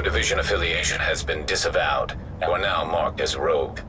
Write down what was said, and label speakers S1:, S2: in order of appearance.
S1: Your division affiliation has been disavowed. You are now marked as rogue.